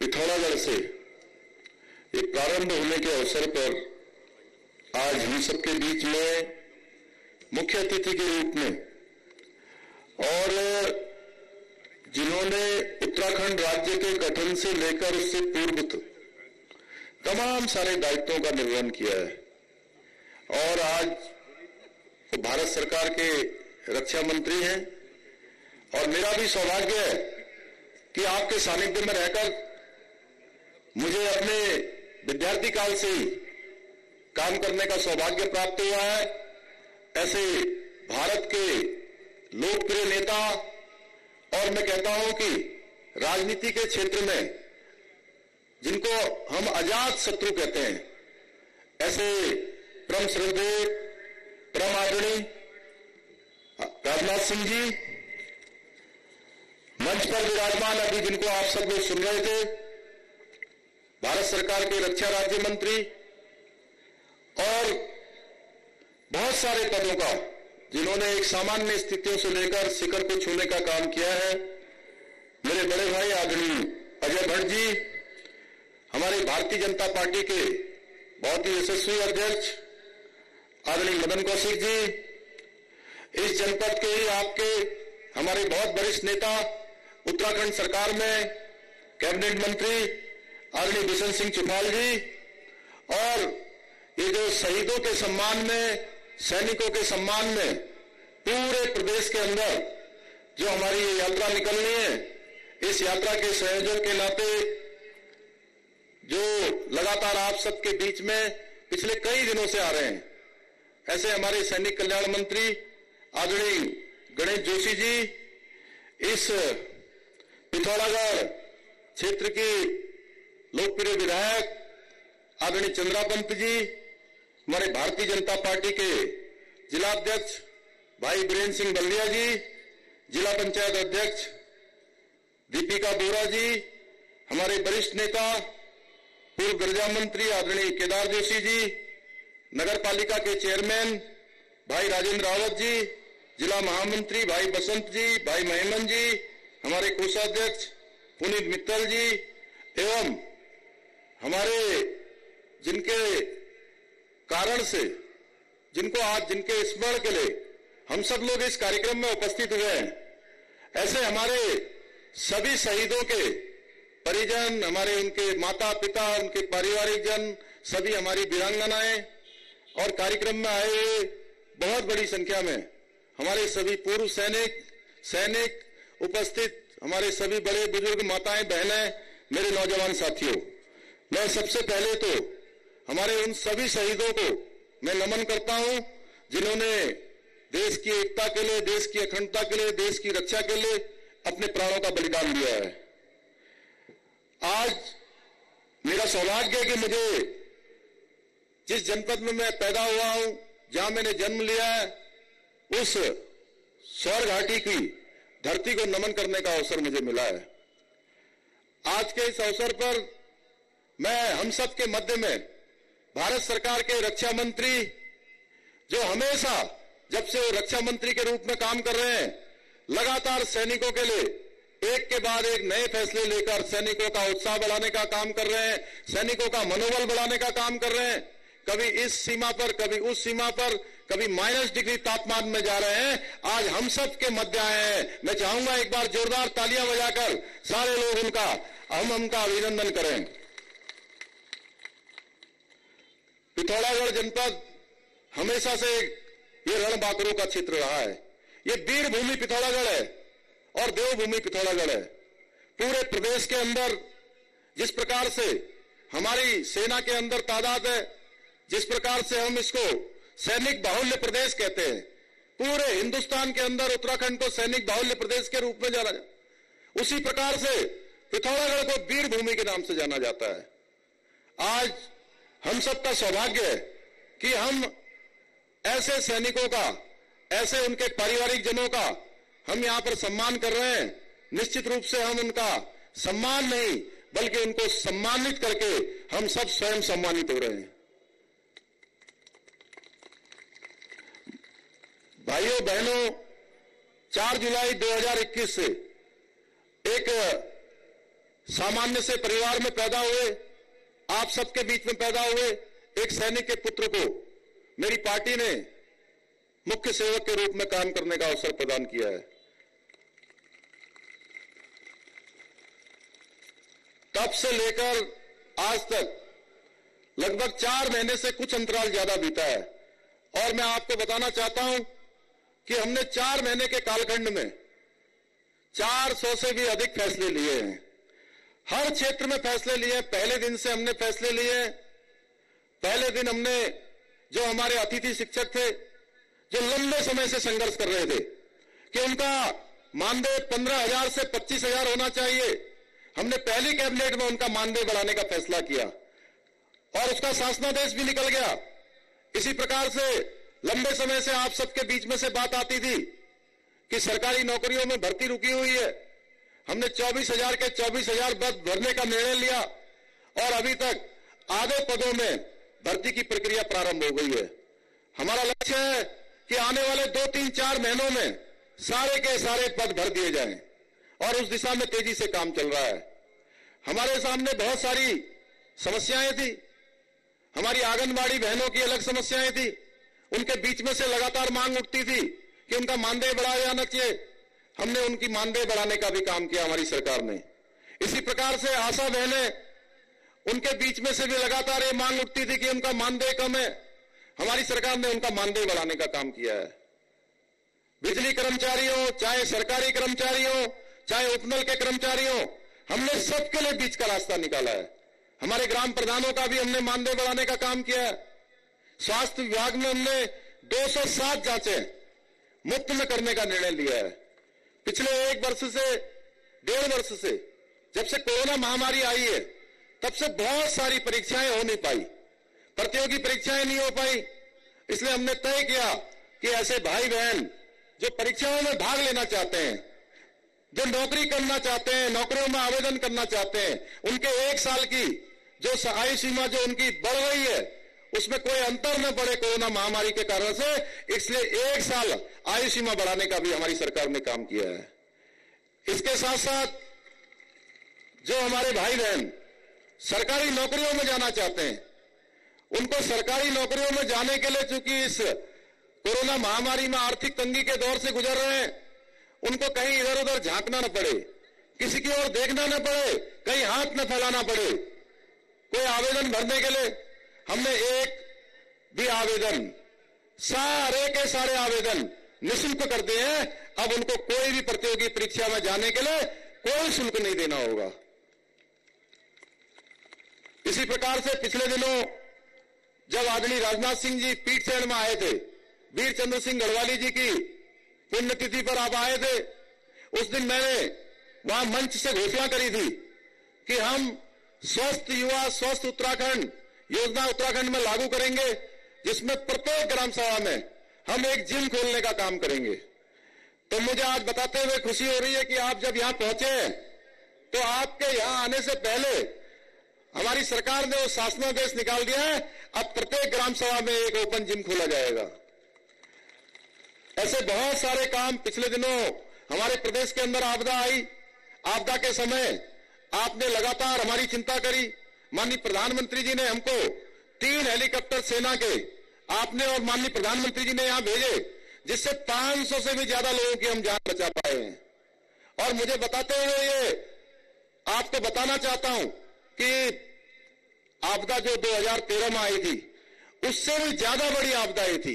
पिथौरागढ़ से एक प्रारंभ होने के अवसर पर आज हम सबके बीच में मुख्य अतिथि के रूप में और जिन्होंने उत्तराखंड राज्य के गठन से लेकर उससे पूर्व तमाम सारे दायित्वों का निर्वहन किया है। और आज वो भारत सरकार के रक्षा मंत्री हैं और मेरा भी सौभाग्य है कि आपके सानिध्य में रहकर मुझे अपने विद्यार्थी काल से काम करने का सौभाग्य प्राप्त हुआ है। ऐसे भारत के लोकप्रिय नेता, और मैं कहता हूँ कि राजनीति के क्षेत्र में, जिनको हम अजात शत्रु कहते हैं, ऐसे परम श्रद्धे परम आदरणीय राजनाथ सिंह जी, मंच पर विराजमान अभी जिनको आप सब लोग सुन रहे थे भारत सरकार के रक्षा राज्य मंत्री और बहुत सारे पदों का जिन्होंने एक सामान्य स्थितियों से लेकर शिखर को छूने का काम किया है। मेरे बड़े भाई आदरणीय अजय भट्ट जी, हमारी भारतीय जनता पार्टी के बहुत ही यशस्वी अध्यक्ष आदरणीय मदन कौशिक जी, इस जनपद के ही आपके हमारे बहुत वरिष्ठ नेता, उत्तराखंड सरकार में, कैबिनेट मंत्री आदरणीय बिशन सिंह चिपाल जी, और ये जो शहीदों के सम्मान में, सैनिकों के सम्मान में पूरे प्रदेश के अंदर जो हमारी ये यात्रा निकलनी है, इस यात्रा के संयोजक के नाते जो लगातार आप सबके बीच में पिछले कई दिनों से आ रहे हैं, ऐसे हमारे सैनिक कल्याण मंत्री आदरणीय गणेश जोशी जी, इस पिथौरागढ़ क्षेत्र की लोकप्रिय विधायक आदरणीय चंद्रा पंत जी, हमारे भारतीय जनता पार्टी के जिला अध्यक्ष भाई बीरेन्द्र सिंह बल्दिया जी, जिला पंचायत अध्यक्ष दीपिका बोरा जी, हमारे वरिष्ठ नेता, पूर्व गरजा मंत्री आदरणीय केदार जोशी जी, नगर पालिका के चेयरमैन भाई राजेंद्र रावत जी, जिला महामंत्री भाई बसंत जी, भाई महिमन जी, हमारे कोषाध्यक्ष पुनीत मित्तल जी, एवं हमारे जिनके कारण से, जिनको आज, जिनके स्मरण के लिए हम सब लोग इस कार्यक्रम में उपस्थित हुए हैं। ऐसे हमारे सभी शहीदों के परिजन, हमारे उनके माता पिता उनके पारिवारिक जन सभी हमारी वीरांगनाएँ और कार्यक्रम में आए हुए बहुत बड़ी संख्या में हमारे सभी पूर्व सैनिक सैनिक उपस्थित, हमारे सभी बड़े बुज़ुर्ग माताएँ, बहनें, मेरे नौजवान साथियों। मैं सबसे पहले तो हमारे उन सभी शहीदों को मैं नमन करता हूँ, जिन्होंने देश की एकता के लिए, देश की अखंडता के लिए, देश की रक्षा के लिए अपने प्राणों का बलिदान दिया है। आज मेरा सौभाग्य है कि मुझे जिस जनपद में मैं पैदा हुआ हूँ, जहाँ मैंने जन्म लिया है, उस सौर घाटी की धरती को नमन करने का अवसर मुझे मिला है। आज के इस अवसर पर मैं, हम सब के मध्य में भारत सरकार के रक्षा मंत्री जो हमेशा जब से वो रक्षा मंत्री के रूप में काम कर रहे हैं, लगातार सैनिकों के लिए, एक के बाद एक नए फैसले लेकर सैनिकों का उत्साह बढ़ाने का काम कर रहे हैं, सैनिकों का मनोबल बढ़ाने का काम कर रहे हैं, कभी इस सीमा पर, कभी उस सीमा पर, कभी माइनस डिग्री तापमान में जा रहे हैं, आज हम सब के मध्य आए हैं। मैं चाहूँगा एक बार जोरदार तालियाँ बजाकर सारे लोग उनका, हम उनका अभिनंदन करें। पिथौरागढ़ जनपद हमेशा से ये रणबांकुरों का क्षेत्र रहा है। ये वीर भूमि पिथौरागढ़ है और देवभूमि पिथौरागढ़ है। पूरे प्रदेश के अंदर जिस प्रकार से हमारी सेना के अंदर तादाद है, जिस प्रकार से हम इसको सैनिक बाहुल्य प्रदेश कहते हैं, पूरे हिंदुस्तान के अंदर उत्तराखंड को सैनिक बाहुल्य प्रदेश के रूप में जाना जाता उसी प्रकार से पिथौरागढ़ को वीर भूमि के नाम से जाना जाता है। आज हम सबका सौभाग्य है कि हम ऐसे सैनिकों का, ऐसे उनके पारिवारिक जनों का हम यहाँ पर सम्मान कर रहे हैं। निश्चित रूप से हम उनका सम्मान नहीं, बल्कि उनको सम्मानित करके हम सब स्वयं सम्मानित हो रहे हैं। भाइयों, बहनों 4 जुलाई 2021 से एक सामान्य से परिवार में पैदा हुए आप सबके बीच में पैदा हुए एक सैनिक के पुत्र को मेरी पार्टी ने मुख्य सेवक के रूप में काम करने का अवसर प्रदान किया है। तब से लेकर आज तक लगभग चार महीने से कुछ अंतराल ज़्यादा बीता है। और मैं आपको बताना चाहता हूँ कि हमने चार महीने के कालखंड में 400 से भी अधिक फैसले लिए हैं। हर क्षेत्र में फैसले लिए, पहले दिन से हमने फैसले लिए। पहले दिन हमने जो हमारे अतिथि शिक्षक थे, जो लंबे समय से संघर्ष कर रहे थे, कि उनका मानदेय पंद्रह हज़ार से पच्चीस हज़ार होना चाहिए। हमने पहली कैबिनेट में उनका मानदेय बढ़ाने का फैसला किया। और उसका शासनादेश भी निकल गया। इसी प्रकार से लंबे समय से आप सबके बीच में से बात आती थी कि सरकारी नौकरियों में भर्ती रुकी हुई है। हमने चौबीस हज़ार के चौबीस हज़ार पद भरने का निर्णय लिया और अभी तक आधे पदों में भर्ती की प्रक्रिया प्रारंभ हो गई है। हमारा लक्ष्य है कि आने वाले दो, तीन, चार महीनों में सारे के सारे पद भर दिए जाएँ और उस दिशा में तेज़ी से काम चल रहा है। हमारे सामने बहुत सारी समस्याएँ थी। हमारी आंगनबाड़ी बहनों की अलग समस्याएँ थी। उनके बीच में से लगातार मांग उठती थी कि उनका मानदेय बढ़ाया जाना चाहिए हमने उनकी मानदेय बढ़ाने का भी काम किया हमारी सरकार ने। इसी प्रकार से आशा बहने, उनके बीच में से भी लगातार ये मांग उठती थी कि उनका मानदेय कम है। हमारी सरकार ने उनका मानदेय बढ़ाने का काम किया है। बिजली कर्मचारी हो चाहे सरकारी कर्मचारी हो चाहे उपनल के कर्मचारी हो हमने सबके लिए बीच का रास्ता निकाला है। हमारे ग्राम प्रधानों का भी हमने मानदेय बढ़ाने का काम किया है। स्वास्थ्य विभाग में हमने 207 जांचें मुफ़्त में करने का निर्णय लिया है। पिछले एक वर्ष से, डेढ़ वर्ष से, जब से कोरोना महामारी आई है, तब से बहुत सारी परीक्षाएँ हो नहीं पाई। प्रतियोगी परीक्षाएँ नहीं हो पाई। इसलिए हमने तय किया कि ऐसे भाई बहन जो परीक्षाओं में भाग लेना चाहते हैं, जो नौकरी करना चाहते हैं, नौकरियों में आवेदन करना चाहते हैं, उनके एक साल की जो आयु सीमा जो उनकी बढ़ रही है उसमें कोई अंतर न पड़े कोरोना महामारी के कारण से, इसलिए एक साल आयु सीमा बढ़ाने का भी हमारी सरकार ने काम किया है। इसके साथ साथ जो हमारे भाई बहन सरकारी नौकरियों में जाना चाहते हैं, उनको सरकारी नौकरियों में जाने के लिए चूँकि इस कोरोना महामारी में आर्थिक तंगी के दौर से गुजर रहे हैं, उनको कहीं इधर उधर झांकना न पड़े, किसी की ओर देखना न पड़े, कहीं हाथ न फैलाना पड़े। कोई आवेदन भरने के लिए हमने एक भी आवेदन, सारे के सारे आवेदन निशुल्क कर दिए हैं। अब उनको कोई भी प्रतियोगी परीक्षा में जाने के लिए कोई शुल्क नहीं देना होगा। इसी प्रकार से पिछले दिनों जब आदरणीय राजनाथ सिंह जी पीठ चरण में आए थे वीर चंद्र सिंह गढ़वाली जी की पुण्यतिथि पर आप आए थे, उस दिन मैंने वहाँ मंच से घोषणा करी थी कि हम स्वस्थ युवा, स्वस्थ उत्तराखंड योजना उत्तराखंड में लागू करेंगे, जिसमें प्रत्येक ग्राम सभा में हम एक जिम खोलने का काम करेंगे। तो मुझे आज बताते हुए खुशी हो रही है कि आप जब यहाँ पहुँचे तो आपके यहाँ आने से पहले हमारी सरकार ने वो शासनादेश निकाल दिया है, अब प्रत्येक ग्राम सभा में एक ओपन जिम खोला जाएगा। ऐसे बहुत सारे काम पिछले दिनों हमारे प्रदेश के अंदर आपदा आई। आपदा के समय आपने लगातार हमारी चिंता करी माननीय प्रधानमंत्री जी ने हमको तीन हेलीकॉप्टर सेना के, आपने और माननीय प्रधानमंत्री जी ने यहाँ भेजे, जिससे 500 से भी ज़्यादा लोगों की हम जान बचा पाए हैं। और मुझे बताते हुए ये आपको बताना चाहता हूँ कि आपदा जो 2013 में आई थी, उससे भी ज़्यादा बड़ी आपदा आई थी।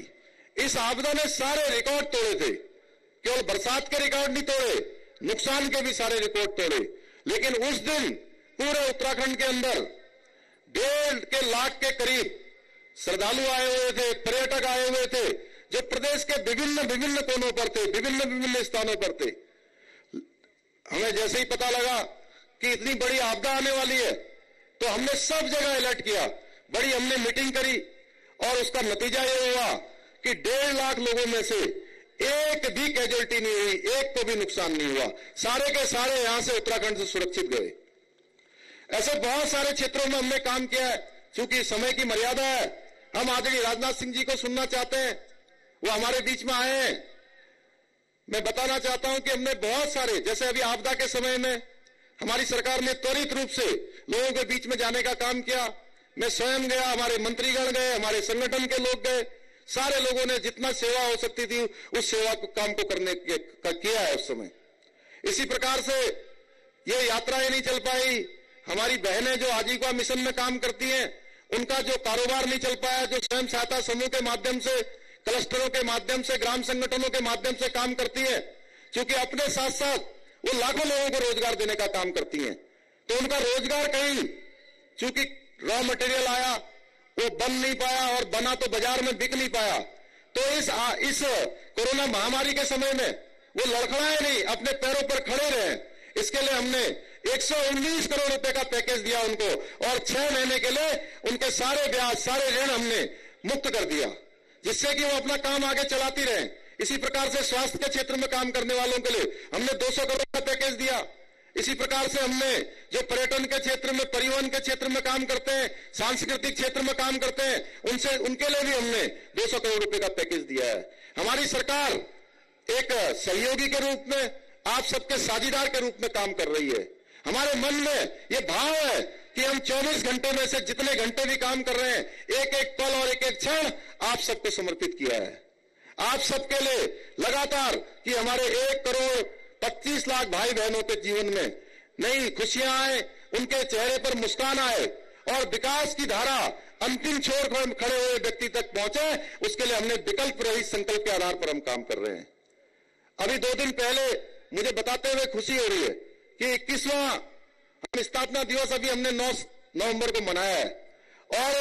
इस आपदा ने सारे रिकॉर्ड तोड़े थे। केवल बरसात के रिकॉर्ड नहीं तोड़े, नुकसान के भी सारे रिकॉर्ड तोड़े। लेकिन उस दिन पूरे उत्तराखंड के अंदर डेढ़ के लाख के करीब श्रद्धालु आए हुए थे, पर्यटक आए हुए थे, जो प्रदेश के विभिन्न विभिन्न कोनों पर थे, विभिन्न विभिन्न स्थानों पर थे। हमें जैसे ही पता लगा कि इतनी बड़ी आपदा आने वाली है तो हमने सब जगह अलर्ट किया। बड़ी हमने मीटिंग करी और उसका नतीजा ये हुआ कि डेढ़ लाख लोगों में से एक भी कैजुअलिटी नहीं हुई, एक को भी नुकसान नहीं हुआ। सारे के सारे यहाँ से उत्तराखंड से सुरक्षित गए। ऐसे बहुत सारे क्षेत्रों में हमने काम किया है क्योंकि समय की मर्यादा है। हम आदरणीय राजनाथ सिंह जी को सुनना चाहते हैं। वो हमारे बीच में आए हैं। मैं बताना चाहता हूँ कि हमने बहुत सारे जैसे अभी आपदा के समय में हमारी सरकार ने त्वरित रूप से लोगों के बीच में जाने का काम किया। मैं स्वयं गया हमारे मंत्रीगण गए हमारे संगठन के लोग गए। सारे लोगों ने जितना सेवा हो सकती थी उस सेवा को काम को करने के, किया है उस समय। इसी प्रकार से ये यात्राएँ नहीं चल पाई। हमारी बहनें जो आजीविका मिशन में काम करती हैं उनका जो कारोबार नहीं चल पाया जो स्वयं सहायता समूह के माध्यम से क्लस्टरों के माध्यम से ग्राम संगठनों के माध्यम से काम करती है क्योंकि अपने साथ साथ वो लाखों लोगों को रोज़गार देने का काम करती हैं। तो उनका रोज़गार कहीं चूँकि रॉ मटेरियल आया वो बन नहीं पाया और बना तो बाज़ार में बिक नहीं पाया। तो इस आ, इस कोरोना महामारी के समय में वो लड़खड़ाए नहीं अपने पैरों पर खड़े रहे। इसके लिए हमने 119 करोड़ रुपए का पैकेज दिया उनको और छह महीने के लिए उनके सारे ब्याज, सारे ऋण हमने मुक्त कर दिया, जिससे कि वो अपना काम आगे चलाती रहे। इसी प्रकार से स्वास्थ्य के क्षेत्र में काम करने वालों के लिए हमने 200 करोड़ का पैकेज दिया। इसी प्रकार से हमने जो पर्यटन के क्षेत्र में, परिवहन के क्षेत्र में काम करते हैं, सांस्कृतिक क्षेत्र में काम करते हैं, उनसे, उनके लिए भी हमने 200 करोड़ रुपए का पैकेज दिया है। हमारी सरकार एक सहयोगी के रूप में, आप सबके साझीदार के रूप में काम कर रही है। हमारे मन में ये भाव है कि हम 24 घंटे में से जितने घंटे भी काम कर रहे हैं एक एक पल और एक एक क्षण आप सबको समर्पित किया है। आप सबके लिए लगातार कि हमारे एक करोड़ पच्चीस लाख भाई बहनों के जीवन में नई खुशियाँ आए, उनके चेहरे पर मुस्कान आए और विकास की धारा अंतिम छोर पर खड़े हुए व्यक्ति तक पहुँचे, उसके लिए हमने विकल्प रहित संकल्प के आधार पर हम काम कर रहे हैं। अभी दो दिन पहले मुझे बताते हुए खुशी हो रही है कि इक्कीसवां हम स्थापना दिवस अभी हमने नौ नवंबर को मनाया है। और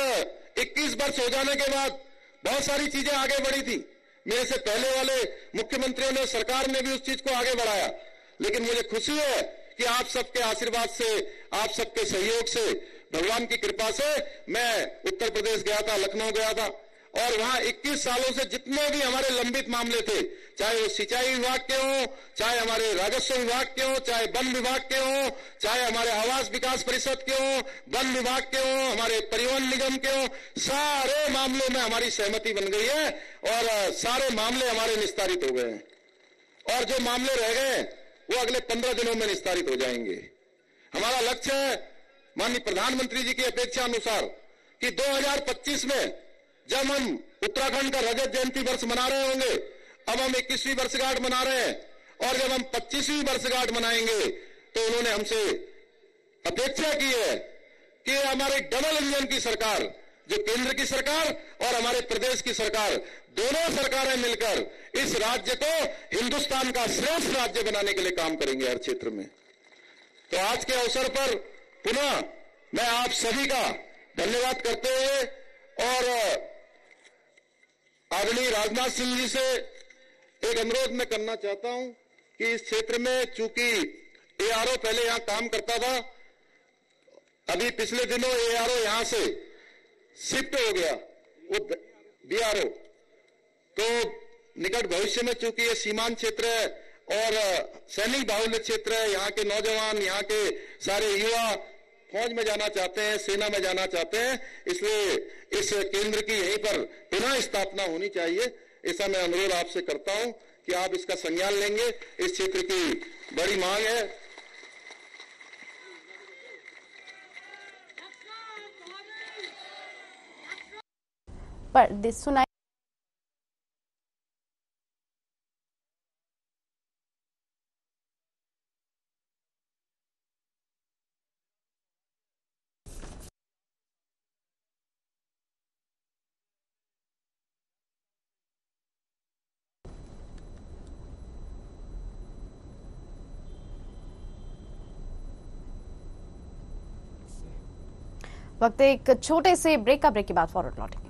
21 वर्ष हो जाने के बाद बहुत सारी चीज़ें आगे बढ़ी थी। मेरे से पहले वाले मुख्यमंत्रियों ने, सरकार ने भी उस चीज़ को आगे बढ़ाया। लेकिन मुझे खुशी है कि आप सबके आशीर्वाद से, आप सबके सहयोग से, भगवान की कृपा से मैं उत्तर प्रदेश गया था, लखनऊ गया था। और वहाँ 21 सालों से जितने भी हमारे लंबित मामले थे, चाहे वो सिंचाई विभाग के हो, चाहे हमारे राजस्व विभाग के हो, चाहे वन विभाग के हो, चाहे हमारे आवास विकास परिषद के हो, वन विभाग के हो, हमारे परिवहन निगम के हो, सारे मामलों में हमारी सहमति बन गई है और सारे मामले हमारे निस्तारित हो गए हैं। और जो मामले रह गए वो अगले पंद्रह दिनों में निस्तारित हो जाएँगे। हमारा लक्ष्य है, माननीय प्रधानमंत्री जी की अपेक्षा अनुसार, कि 2025 में जब हम उत्तराखंड का रजत जयंती वर्ष मना रहे होंगे, अब हम इक्कीसवीं वर्षगांठ मना रहे हैं, और जब हम पच्चीसवीं वर्षगांठ मनाएँगे तो उन्होंने हमसे अपेक्षा की है कि हमारे डबल इंजन की सरकार, जो केंद्र की सरकार और हमारे प्रदेश की सरकार, दोनों सरकारें मिलकर इस राज्य को हिंदुस्तान का श्रेष्ठ राज्य बनाने के लिए काम करेंगे हर क्षेत्र में। तो आज के अवसर पर पुनः मैं आप सभी का धन्यवाद करते हुए और आदरणीय राजनाथ सिंह जी से एक अनुरोध मैं करना चाहता हूँ कि इस क्षेत्र में चूँकि एआरओ पहले यहाँ काम करता था, अभी पिछले दिनों एआरओ यहाँ से शिफ्ट हो गया, वो बीआरओ तो निकट भविष्य में चूँकि ये सीमांत क्षेत्र है और सैनिक बाहुल्य क्षेत्र है, यहाँ के नौजवान, यहाँ के सारे युवा फौज में जाना चाहते हैं, सेना में जाना चाहते हैं, इसलिए इस केंद्र की यहीं पर पुनः स्थापना होनी चाहिए। ऐसा मैं अनुरोध आपसे करता हूँ कि आप इसका संज्ञान लेंगे। इस क्षेत्र की बड़ी मांग है। पर सुनाई वक्त एक छोटे से ब्रेक का ब्रेक के बाद फॉरवर्ड लौटें।